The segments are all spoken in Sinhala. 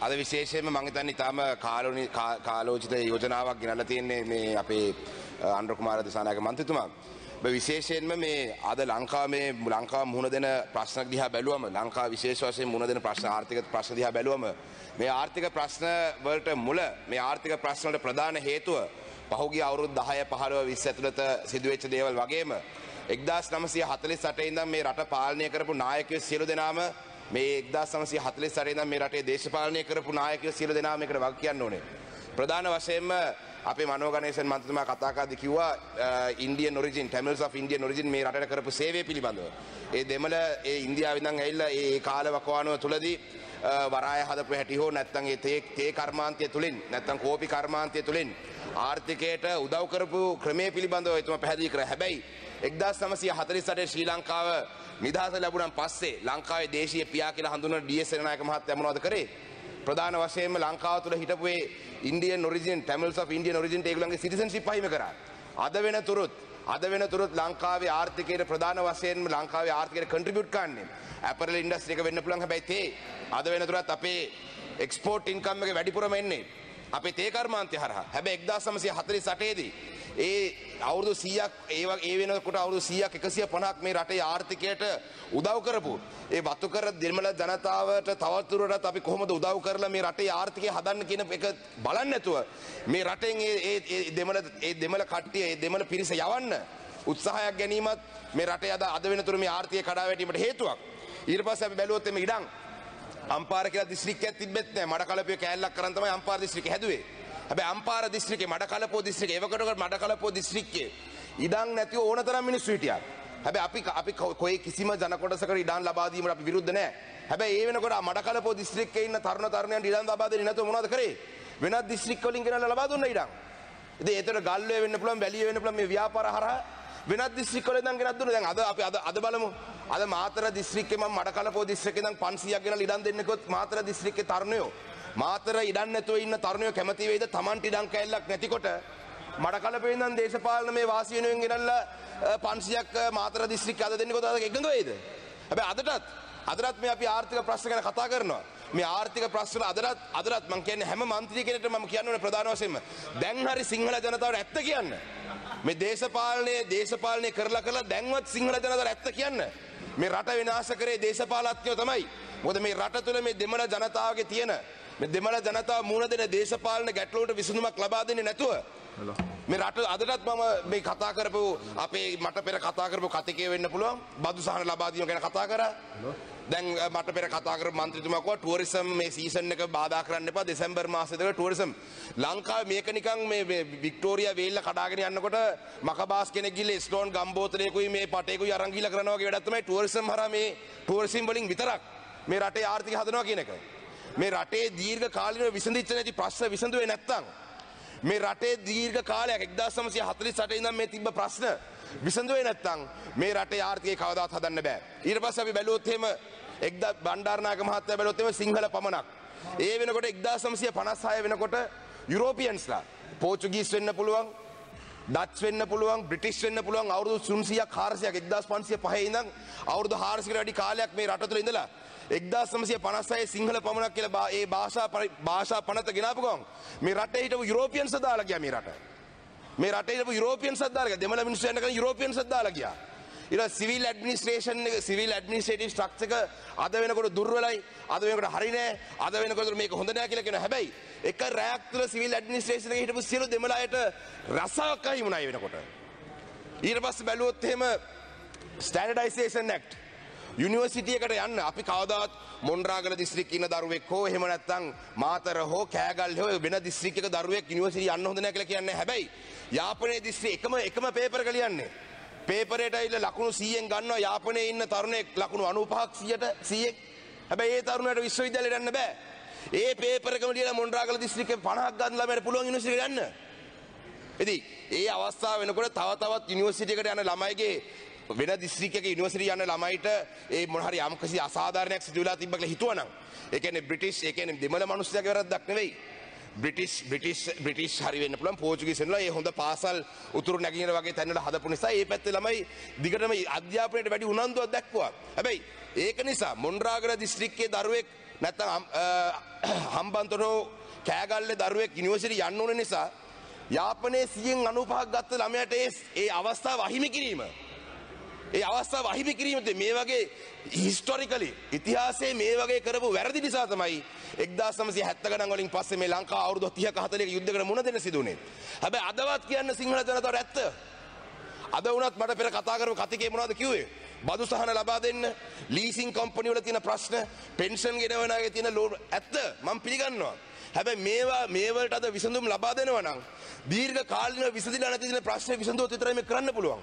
අද විශේෂයෙන්ම මං හිතන්නේ ඉතාම කාලෝනි කා- කාලෝචිත යෝජනාවක් ගෙනල්ලා තියෙන්නේ මේ අපේ අනුර කුමාර දිසානායක මන්ත්‍රීතුමා. ඔබ විශේෂයෙන්ම මේ අද ලංකාව මේ ලංකාව මුහුණ දෙන ප්‍රශ්න දිහා බැලුවම ලංකාව විශේෂ වශයෙන් මුහුණ දෙන ප්‍රශ්න ආර්ථික ප්‍රශ්න දිහා බැලුවම මේ ආර්ථික ප්‍රශ්න වලට මුල මේ ආර්ථික ප්‍රශ්න වලට ප්‍රධාන හේතුව පහුගිය අවුරුදු 10 15 20 ඇතුළත සිදුවෙච්ච දේවල් වගේම 1948 ඉඳන් මේ රට පාලනය කරපු නායකයෝ සියලු දෙනාම මේ 1948 ඉඳන් මේ රටේ දේශපාලනය කරපු නායකයෝ සියලු දෙනාම මේකට වග කියන්න ඕනේ. ප්‍රධාන වශයෙන්ම අපේ මනෝගණේෂන් මන්ත්‍රතුමා කතා කරද්දී කිව්වා Indian origin Tamils of Indian origin මේ රටට කරපු සේවය පිළිබඳව. ඒ දෙමළ ඒ ඉන්දියාවෙන් ඉඳන් ඇවිල්ලා ඒ කාල වකවානුව තුලදී අ, වරාය හදපු හැටි හෝ නැත්නම් ඒ තේ තේ කර්මාන්තය තුලින් නැත්නම් කෝපි කර්මාන්තය තුලින් ආර්ථිකයට උදව් කරපු ක්‍රමය පිළිබඳව එතුමා පැහැදිලි කරා. හැබැයි 1948 ශ්‍රී ලංකාව නිදහස ලැබුණන් පස්සේ ලංකාවේ දේශීය පියා කියලා හඳුන්වන ඩී.එස්. සේනානායක මහත්තයා මොනවද කරේ? ප්‍රධාන වශයෙන්ම ලංකාව තුළ හිටපු ඒ Indian origin Tamils of Indian origin ඒගොල්ලන්ගේ සිටිසන්ෂිප් අහිමි කරා. අද වෙන තුරුත් අද වෙන තුරුත් ලංකාවේ ආර්ථිකයට ප්‍රධාන වශයෙන්ම ලංකාවේ ආර්ථිකයට කන්ට්‍රිබියුට් කරන්නේ ඇපරල් ඉන්ඩස්ට්‍රි එක වෙන්න පුළුවන් හැබැයි තේ අද වෙන තුරත් අපේ එක්ස්පෝර්ට් ඉන්කම් එක වැඩිපුරම එන්නේ අපේ තේ කර්මාන්තය හරහා. හැබැයි 1948 දී ඒ අවුරුදු 100ක් ඒ වගේ ඒ වෙනකොට අවුරුදු 100ක් 150ක් මේ රටේ ආර්ථිකයට උදව් කරපු ඒ වතු කර දෙමළ ජනතාවට තවදුරටත් අපි කොහොමද උදව් කරලා මේ රටේ ආර්ථිකය හදන්න කියන එක බලන්නේ නැතුව මේ රටෙන් ඒ ඒ ඒ දෙමළ ඒ දෙමළ කට්ටිය ඒ දෙමළ පිරිස යවන්න උත්සාහයක් ගැනීමත් මේ රටේ අද අද වෙනතුරු මේ ආර්ථිකය කඩා වැටීමට හේතුවක්. ඊට පස්සේ අපි බැලුවොත් එමේ ඉඩම් අම්පාර කියලා දිස්ත්‍රික්කයක් තිබෙත් නැහැ. මඩකලපුවේ කෑල්ලක් කරන් තමයි අම්පාර දිස්ත්‍රික්කය හැදුවේ. හැබැයි අම්පාර දිස්ත්‍රික්කේ මඩකලපුව දිස්ත්‍රික්කේ එවකට මඩකලපුව දිස්ත්‍රික්කේ ඉඩම් නැතිව ඕන තරම් මිනිස්සු හිටියා. හැබැයි අපි අපි කොයි කිසිම ජන කොටසකට ඉඩම් ලබා දීමට අපි විරුද්ධ නැහැ. හැබැයි ඒ වෙනකොට මඩකලපුව දිස්ත්‍රික්කේ ඉන්න තරුණ තරුණයන්ට ඉඩම් ලබා දෙන්නේ නැතුව මොනවද කරේ? වෙනත් දිස්ත්‍රික් වලින් ගෙනල්ලා ලබා දුන්න ඉඩම්. ඉතින් ඒතර ගල්ලේ වෙන්න පුළුවන් වැලිය වෙන්න පුළුවන් මේ ව්‍යාපාර හරහා වෙනත් දිස්ත්‍රික් වල ඉඳන් ගෙනත් දුන්නා. දැන් අද අපි අද අද බලමු. අද මාතර දිස්ත්‍රික්කේ මම මඩකලපුව දිස්ත්‍රික්කේ ඉඳන් 500ක් ගෙනල්ලා ඉඩම් දෙන්නකොත් මාතර දිස්ත්‍රික්කේ තරුණයෝ මාතර ඉඩම් නැතුව ඉන්න තරුණයෝ කැමති වෙයිද Tamanට ඉඩම් කැල්ලක් නැතිකොට මඩකලපුවේ ඉඳන් දේශපාලන මේ වාසි වෙනුවෙන් ගෙනල්ලා 500ක් මාතර දිස්ත්‍රික්කේ අද දෙන්නකොත් අද එකඟ වෙයිද? හැබැයි අදටත් අදටත් මේ අපි ආර්ථික ප්‍රශ්න ගැන කතා කරනවා. මේ ආර්ථික ප්‍රශ්න අදටත් අදටත් මම කියන්නේ හැම മന്ത്രി කෙනෙක්ට මම කියන්න ඕනේ ප්‍රධාන වශයෙන්ම දැන් හරි සිංහල ජනතාවට ඇත්ත කියන්න. මේ දේශපාලනයේ දේශපාලනය කරලා කරලා දැන්වත් සිංහල ජනතාවට ඇත්ත කියන්න. මේ රට විනාශ කරේ දේශපාලඥයෝ තමයි. මොකද මේ රට තුළ මේ දෙමළ ජනතාවගේ තියෙන මේ දෙමළ ජනතාව මුණ දෙන දේශපාලන ගැටලුවට විසඳුමක් ලබා දෙන්නේ නැතුව මේ රට අදටත් මම මේ කතා කරපු අපේ මට පෙර කතා කරපු කතිකය වෙන්න පුළුවන්. බදු සහන ලබා දීම ගැන කතා කරා. දැන් මට පෙර කතා කරපු මන්ත්‍රීතුමා කිව්වා ටුවරිසම් මේ සීසන් එක බාධා කරන්න එපා. දෙසැම්බර් මාසෙදක ටුවරිසම් ලංකාවේ මේක නිකන් මේ මේ වික්ටෝරියා වේල්ල කඩාගෙන යනකොට මකබාස් කෙනෙක් ගිහලා ස්ටෝන් ගම්බෝතලයකුයි මේ පටේකුයි අරන් ගිහලා කරනවා වගේ වැඩක් තමයි ටුවරිසම් හරහා මේ ටුවරිසම් වලින් විතරක්. මේ රටේ ආර්ථිකය හදනවා කියන එක. මේ රටේ දීර්ඝ කාලිනව විසඳිච්ච නැති ප්‍රශ්න විසඳුවේ නැත්තම් මේ රටේ දීර්ඝ කාලයක් 1948 ඉඳන් මේ තිබ්බ ප්‍රශ්න විසඳුවේ නැත්තම් මේ රටේ ආර්ථිකය කවදාවත් හදන්න බෑ. ඊට පස්සේ අපි බැලුවොත් එහෙම එක්ද බණ්ඩාරනායක මහත්තයා බැලුවොත් එහෙම සිංහල පමණක්. ඒ වෙනකොට 1956 වෙනකොට යුරෝපියන්ස්ලා පෝර්චුගීස් වෙන්න පුළුවන් ඩච් වෙන්න පුළුවන් බ්‍රිටිෂ් වෙන්න පුළුවන් අවුරුදු 300ක් 400ක් 1505 ඉඳන් අවුරුදු 400කට වැඩි කාලයක් මේ රට තුළ ඉඳලා 1956 සිංහල පමණක් කියලා බා- ඒ භාෂා පරි- භාෂා පනත ගෙනාපු ගමන් මේ රටේ හිටපු යුරෝපියන්ස් දාලා ගියා මේ රට. මේ රටේ හිටපු යුරෝපියන්ස් දාලා ගියා. දෙමළ මිනිස්සු යන කරන් යුරෝපියන්ස් දාලා ගියා. ඊට සිවිල් ඇඩ්මිනිස්ට්‍රේෂන් එක සිවිල් ඇඩ්මිනිස්ට්‍රේටිව් ස්ට්‍රක්චර් එක අද වෙනකොට දුර්වලයි. අද වෙනකොට හරි නෑ. අද වෙනකොට මේක හොඳ නෑ කියලා කියනවා. හැබැයි එක රැයක් තුළ සිවිල් ඇඩ්මිනිස්ට්‍රේෂන් එකේ හිටපු සියලු දෙමළ අයට රසාවක් අහිමි වුණා ඒ වෙනකොට. ඊට පස්සේ බැලුවොත් එහෙම ස්ටෑන්ඩඩයිසේෂන් ඇක්ට් යුනිවර්සිටියකට යන්න. අපි කවදාවත් මොන්රාගල දිස්ත්‍රික්කේ ඉන්න දරුවෙක් හෝ එහෙම නැත්නම් මාතර හෝ කෑගල් හෝ වෙන දිස්ත්‍රික්කයක දරුවෙක් යුනිවර්සිටි යන්න හොඳ නැහැ කියලා කියන්නේ හැබැයි යාපනයේ දිස්ත්‍රික් එකම එකම පේපර් එක ලියන්නේ. පේපරේට ඇවිල්ලා ලකුණු 100න් ගන්නවා. යාපනයේ ඉන්න තරුණයෙක් ලකුණු 95ක් 100ට 100ක් හැබැයි ඒ තරුණයාට විශ්වවිද්‍යාලයට යන්න බෑ. ඒ පේපර් එකම ලියලා මොන්රාගල දිස්ත්‍රික්කේ 50ක් ගන්න ළමයට පුළුවන් යුනිවර්සිටි එකට යන්න. ඉතින් ඒ අවස්ථාව වෙනකොට තව තවත් යුනිවර්සිටි එකට යන ළමයිගේ වෙන දිස්ත්‍රික්කයක යුනිවර්සිටි යන ළමයිට ඒ මොන හරි යම්කිසි අසාධාරණයක් සිදු වෙලා තිබ්බ කියලා හිතුවනම් ඒ කියන්නේ බ්‍රිටිෂ් ඒ කියන්නේ දෙමළ මිනිස්සුගේ වැරද්දක් නෙවෙයි බ්‍රිටිෂ් බ්‍රිටිෂ් බ්‍රිටිෂ් හරි වෙන්න පුළුවන් පෝර්චුගීස් වෙනවා ඒ හොඳ පාසල් උතුරු නැගෙනහිර වගේ තැන්වල හදපු නිසා ඒ පැත්තේ ළමයි දිගටම අධ්‍යාපනයට වැඩි උනන්දුවක් දක්වුවා හැබැයි ඒක නිසා මොන්රාගල දිස්ත්‍රික්කයේ දරුවෙක් නැත්තම් හම්බන්තොටෝ කෑගල්ල දරුවෙක් යුනිවර්සිටි යන්න ඕන නිසා යාපනයේ සියෙන් අනුපහක් ගත්ත ළමයට ඒ අවස්ථාව අහිමි කිරීම. ඒ අවස්ථාව අහිමි කිරීමට මේ වගේ හිස්ටොරිකලි ඉතිහාසයේ මේ වගේ කරපු වැරදි නිසා තමයි එක්දා සමසය හැත්ත ගණන් වලින් පස්සේ මේ ලංකා අවුරුදු 30ක 40ක යුද්ධයකට මුහුණ දෙන්න සිදුුනේ. හැබැයි අදවත් කියන්න සිංහල ජනතාවට ඇත්ත. අද වුණත් මට පෙර කතා කරපු කතිකේ මොනවද කිව්වේ? බදු සහන ලබා දෙන්න ලීසින් කම්පනි වල තියෙන ප්‍රශ්න පෙන්ෂන් ගෙනවන අය තියෙන ලෝ ඇත්ත මම පිළිගන්නවා. හැබැයි මේවා මේ වලට අද විසඳුම් ලබා දෙනවා නම් දීර්ඝ කාලිනව විසඳිලා නැති දින ප්‍රශ්න විසඳුවොත් විතරයි මේ කරන්න පුළුවන්.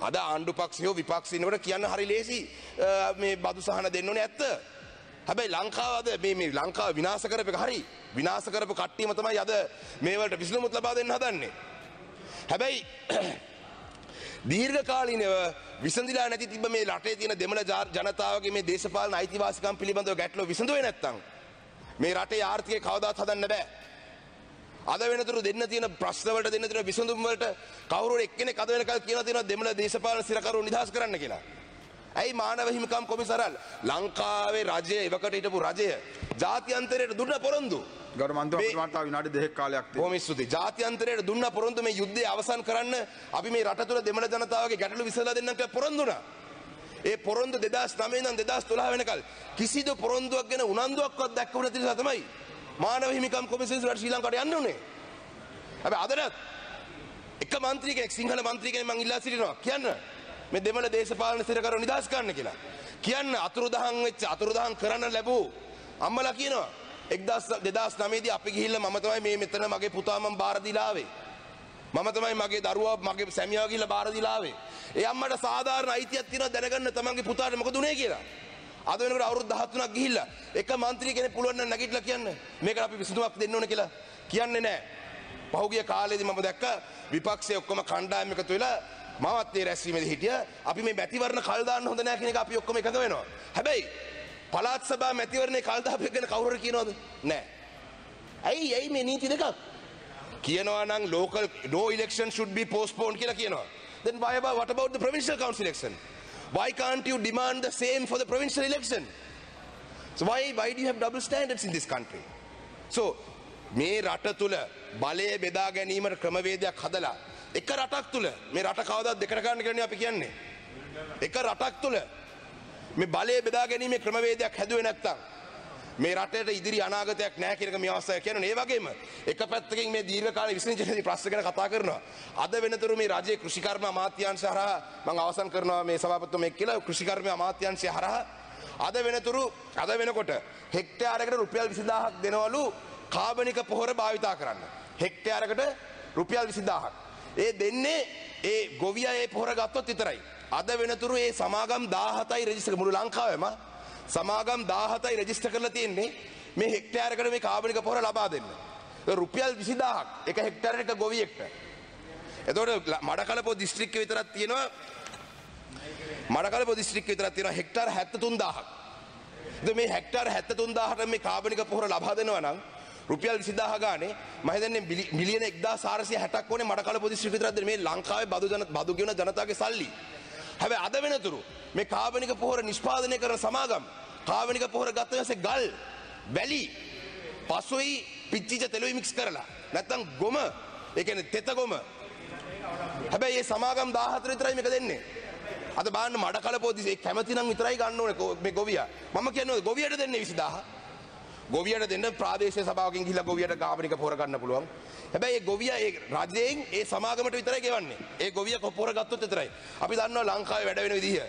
අද ආණ්ඩු පක්ෂයෝ විපක්ෂිනවට කියන්න හරි ලේසි මේ බදු සහන දෙන්න ඕනේ ඇත්ත. හැබැයි ලංකාවද මේ මේ ලංකාව විනාශ කරපු එක හරි විනාශ කරපු කට්ටියම තමයි අද මේවලට විසඳුමුත් ලබා දෙන්න හදන්නේ. හැබැයි දීර්ඝකාලීනව විසඳිලා නැති තිබ්බ මේ රටේ තියෙන දෙමළ ජනතාවගේ මේ දේශපාලන අයිතිවාසිකම් පිළිබඳව ගැටලුව විසඳුවේ නැත්තම් මේ රටේ ආර්ථිකය කවදාත් හදන්න බෑ. අද වෙනතුරු දෙන්න තියෙන ප්‍රශ්නවලට දෙන්න තියෙන විසඳුම් වලට කවුරු එක්කෙනෙක් අද වෙනකල් කියනවා තියෙනවා දෙමළ දේශපාලන සිරකරු නිදහස් කරන්න කියලා. ඇයි මානව හිමිකම් කොමිසරල් ලංකාවේ රජය එවකට හිටපු රජය ජාත්‍යන්තරයට දුන්න පොරොන්දු ගරු මන්ත්‍රී විනාඩි දෙකක් කාලයක් බොහොම ස්තුතියි ජාත්‍යන්තරයට දුන්න පොරොන්දු මේ යුද්ධය අවසන් කරන්න අපි මේ රට තුළ දෙමළ ජනතාවගේ ගැටලු විසඳලා දෙන්නම් කියලා පොරොන්දු වුණා. ඒ පොරොන්දු 2009 ඉඳන් 2012 වෙනකල් කිසිදු පොරොන්දුවක් ගැන උනන්දුවක්වත් දැක්වුණ නැති නිසා තමයි මානව හිමිකම් කොමිසමට ශ්‍රී ලංකාවට යන්න උනේ. හැබැයි අදටත් එක මන්ත්‍රී කෙනෙක් සිංහල මන්ත්‍රී කෙනෙක් මං ඉල්ලා සිටිනවා කියන්න මේ දෙමළ දේශපාලන සිරකරු නිදහස් කරන්න කියලා. කියන්න අතුරුදහන් වෙච්ච අතුරුදහන් කරන්න ලැබූ අම්මලා කියනවා එක්දස් දෙදස් නමේදී අපි ගිහිල්ල මම තමයි මේ මෙතන මගේ පුතා මම බාර දීලා ආවේ. මම තමයි මගේ දරුවා මගේ සැමියාව ගිහිල්ලා බාර දීලා ආවේ. ඒ අම්මට සාධාරණ අයිතියක් තියෙනවා දැනගන්න තමන්ගේ පුතාට මොකද උනේ කියලා. අද වෙනකොට අවුරුදු 13ක් ගිහිල්ලා එක മന്ത്രി කෙනෙක් පුළුවන් නම් නැගිටලා කියන්න මේකට අපි විසඳුමක් දෙන්න ඕන කියලා කියන්නේ නැහැ. පහුගිය කාලේදී මම දැක්ක විපක්ෂයේ ඔක්කොම කණ්ඩායම් එකතු වෙලා මමත් ඒ රැස්වීමේදී හිටියා. අපි මේ මැතිවරණ කල් දාන්න හොඳ නැහැ කියන එක අපි ඔක්කොම එකඟ වෙනවා. හැබැයි පළාත් සභා මැතිවරණේ කල් දාපු ගැන කවුරු හරි කියනවද? නැහැ. ඇයි ඇයි මේ නීති දෙකක්? කියනවා නම් local no election should be postponed කියලා කියනවා. Then why about what about the provincial council election? Why can't you demand the same for the provincial election? So why why do you have double standards in this country? So මේ රට තුල බලය බෙදා ගැනීමට ක්‍රමවේදයක් හදලා එක රටක් තුල මේ රට කවදාවත් දෙකට ගන්න කියලා අපි කියන්නේ. එක රටක් තුල මේ බලය බෙදා ගැනීමේ ක්‍රමවේදයක් හැදුවේ නැත්තම් මේ රටට ඉදිරි අනාගතයක් නැහැ කියන එක මේ අවස්ථාවේ කියනවා. ඒ වගේම එක පැත්තකින් මේ දීර්ඝ කාල විසඳන ප්‍රශ්න ගැන කතා කරනවා. අද වෙනතුරු මේ රජයේ කෘෂිකර්ම අමාත්‍යාංශ හරහා මම අවසන් කරනවා මේ සභාපතිතුමා එක් කියලා කෘෂිකර්ම අමාත්‍යාංශය හරහා අද වෙනතුරු අද වෙනකොට හෙක්ටයාරයකට රුපියල් 20000ක් දෙනවලු කාබනික පොහොර භාවිතා කරන්න. හෙක්ටයාරකට රුපියල් 20000ක්. ඒ දෙන්නේ ඒ ගොවියා ඒ පොහොර ගත්තොත් විතරයි. අද වෙනතුරු ඒ සමාගම් 17යි රෙජිස්ටර් මුළු ලංකාවෙම සමාගම් 17යි රෙජිස්ටර් කරලා තියෙන්නේ මේ හෙක්ටයාරයකට මේ කාබනික පොහොර ලබා දෙන්න. රුපියල් 20000ක් එක හෙක්ටයාරයක ගොවියෙක්ට. එතකොට මඩකලපො දිස්ත්‍රික්කේ විතරක් තියෙනවා මඩකලපො දිස්ත්‍රික්කේ විතරක් තියෙනවා හෙක්ටාර 73000ක්. ඉතින් මේ හෙක්ටාර 73000ට මේ කාබනික පොහොර ලබා දෙනවා නම් රුපියල් 20000 ගානේ මම හිතන්නේ මිලියන 1460ක් ඕනේ මඩකලපො දිස්ත්‍රික්කේ විතරක් දෙන මේ ලංකාවේ බදු ජන බදු ගෙවන ජනතාවගේ සල්ලි. හැබැයි අද වෙනතුරු මේ කාබනික පොහොර නිෂ්පාදනය කරන සමාගම් කාබනික පොහොර ගත්ත පස්සේ ගල් වැලි පසුයි පිච්චිච්ච තෙලුයි මික්ස් කරලා. නැත්තම් ගොම ඒ කියන්නේ තෙත ගොම. හැබැයි මේ සමාගම් 14 විතරයි මේක දෙන්නේ. අද බලන්න මඩ කලපොදි ඒ කැමති නම් විතරයි ගන්න ඕනේ මේ ගොවියා. මම කියන්නේ ගොවියට දෙන්නේ 20000 ගොවියට දෙන්න ප්‍රාදේශීය සභාවකින් ගිහිල්ලා ගොවියට කාබනික පොහොර ගන්න පුළුවන් හැබැයි ඒ ගොවියා ඒ රජයෙන් ඒ සමාගමට විතරයි ගෙවන්නේ. ඒ ගොවියා කොපොර ගත්තොත් විතරයි. අපි දන්නවා ලංකාවේ වැඩ වෙන විදිහ.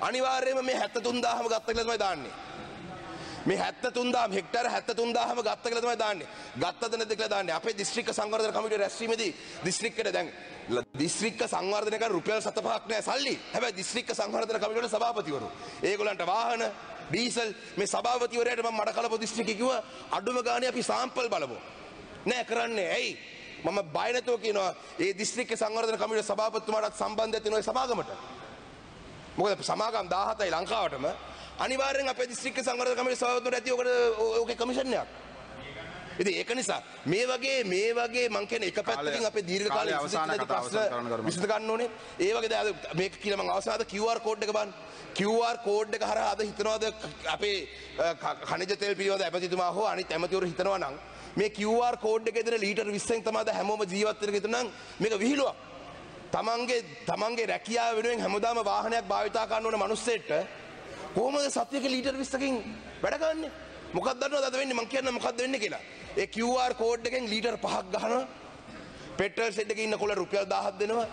අනිවාර්යයෙන්ම මේ 73000ම ගත්ත කියලා තමයි දාන්නේ. මේ 73000 හෙක්ටාර 73000ම ගත්ත කියලා තමයි දාන්නේ. ගත්තද නැද්ද කියලා දාන්නේ. අපේ දිස්ත්‍රික්ක සංවර්ධන කමිටුවේ රැස්වීමේදී දිස්ත්‍රික්කයට දැන් දිස්ත්‍රික්ක සංවර්ධනය කරන රුපියල් 7.5ක් නෑ සල්ලි. හැබැයි දිස්ත්‍රික්ක සංවර්ධන කමිටුවේ සභාපතිවරු. ඒගොල්ලන්ට වාහන ඩීසල් මේ සභාපතිවරයාට මම මඩකලපො දිස්ත්‍රික්කේ කිව්වා අඩුම ගානේ අපි සාම්පල් බලමු. නෑ කරන්නේ ඇයි මම බයනතෝ කියනවා ඒ දිස්ත්‍රික්ක සංවර්ධන කමිටුවේ සභාපතිතුමාටත් සම්බන්ධයක් තියෙනවා ඒ සමාගමට. මොකද සමාගම් 17යි ලංකාවටම අනිවාර්යෙන් අපේ දිස්ත්‍රික්ක සංවර්ධන කමිටුවේ සභාපතිතුමාට ඇති ඔකට ඕකේ කමිෂන් එකක්. ඉතින් ඒක නිසා මේ වගේ මේ වගේ මං කියන්නේ එක පැත්තකින් අපේ දීර්ඝ කාලීන විසඳන ප්‍රශ්න විසඳ ගන්න ඕනේ. ඒ වගේ දැන් මේක කියලා මං අවසානද QR code එක බලන්න. QR code එක හරහා අද හිතනවාද අපේ ඛනිජ තෙල් පිළිබඳ ඇමතිතුමා හෝ අනිත් ඇමතිවරු හිතනවා නම් මේ QR code එකේ දෙන ලීටර් 20න් තමයි අද හැමෝම ජීවත් වෙන කෙනා නම් මේක විහිළුවක්. තමන්ගේ තමන්ගේ රැකියාව වෙනුවෙන් හැමදාම වාහනයක් භාවිතා කරන්න ඕන මිනිස්සෙට කොහොමද සතියක ලීටර් 20කින් වැඩ ගන්නෙ? මොකක්ද දන්නවද අද වෙන්නේ? මං කියන්න මොකක්ද වෙන්නේ කියලා. ඒ QR කෝඩ් එකෙන් ලීටර් 5ක් ගහනවා. පෙට්‍රල් සෙට් එකේ ඉන්න කොල්ල රුපියල් 1000ක් දෙනවා.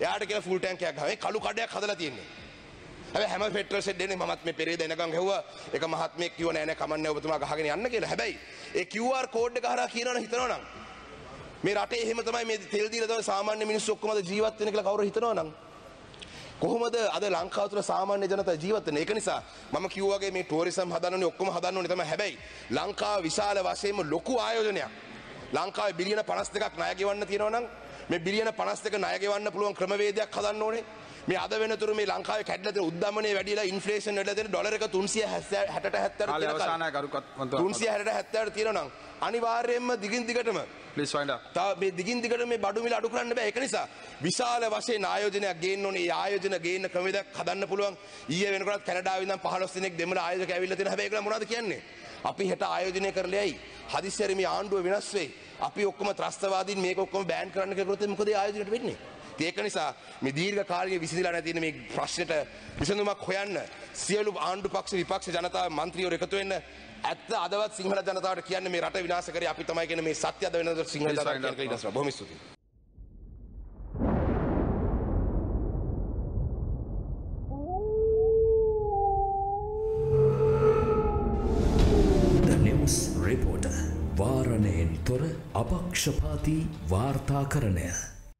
එයාට කියලා ෆුල් ටැංකියක් ගහනවා. ඒ කළු කඩයක් හදලා තියෙන්නේ. හැබැයි හැම පෙට්‍රල් සෙට් දෙන්නේ මමත් මේ පෙරේ දෙනකම් හෙව්වා. එක මහත්මයෙක් කිව්ව නෑ නෑ කමන්නේ ඔබතුමා ගහගෙන යන්න කියලා. හැබැයි ඒ QR කෝඩ් එක හරහා කියනවනේ හිතනවනම් මේ රටේ එහෙම තමයි මේ තෙල් දීලා තමයි සාමාන්‍ය මිනිස්සු ඔක්කොම අද ජීවත් වෙන්නේ කියලා කවුරු හිතනවනම් කොහොමද අද ලංකාව තුළ සාමාන්‍ය ජනතාව ජීවත් වෙන්නේ? ඒක නිසා මම කිව්වාගේ මේ ටුවරිසම් හදන්න ඕනේ ඔක්කොම හදන්න ඕනේ තමයි. හැබැයි ලංකාව විශාල වශයෙන්ම ලොකු ආයෝජනයක්. ලංකාවේ බිලියන 52ක් ණය ගෙවන්න තියෙනවා නම් මේ බිලියන 52 ණය ගෙවන්න පුළුවන් ක්‍රමවේදයක් හදන්න ඕනේ. මේ අද වෙනතුරු මේ ලංකාවේ කැඩලා තියෙන උද්දමනය වැඩිලා ඉන්ෆ්ලේෂන් වැඩිලා තියෙන ඩොලර් එක 360 60 කාලය 70 අවසානයි කරුකත් මන්තුමා 360 70 තියෙනවා නම් අනිවාර්යයෙන්ම දිගින් දිගටම ප්ලීස් ෆයින්ඩ් තව මේ දිගින් දිගට මේ බඩු මිල අඩු කරන්න බෑ ඒක නිසා විශාල වශයෙන් ආයෝජනයක් ගේන්න ඕනේ. ඒ ආයෝජන ගේන්න ක්‍රමවේදයක් හදන්න පුළුවන්. ඊයේ වෙනකොටත් කැනඩාවේ ඉඳන් 15 දිනක් දෙමළ ආයෝජක ඇවිල්ලා තියෙනවා. හැබැයි ඒගොල්ලෝ මොනවද කියන්නේ? අපි හෙට ආයෝජනය කරලයි හදිස්සියරි මේ ආණ්ඩුව වෙනස් වෙයි. අපි ඔක්කොම ත්‍රස්තවාදීන් මේක ඔක්කොම බෑන් කරන්න කියලා කිව්වොත් මොකද ඒ ආයෝජනයට වෙන්නේ? ඒක නිසා මේ දීර්ඝ කාලීන විසඳලා නැති මේ ප්‍රශ්නෙට විසඳුමක් හොයන්න සියලු ආණ්ඩු පක්ෂ විපක්ෂ ජනතාව මන්ත්‍රීවරු එකතු වෙන්න ඇත්ත අදවත් සිංහල ජනතාවට කියන්නේ මේ රට විනාශ කරේ අපි තමයි කියන මේ සත්‍ය අද වෙනකොට සිංහල Please ජනතාව find out. කියන ඊට පස්සේ බොහොම ස්තුතියි. වාරණයෙන් තොර අපක්ෂපාති වාර්තාකරණය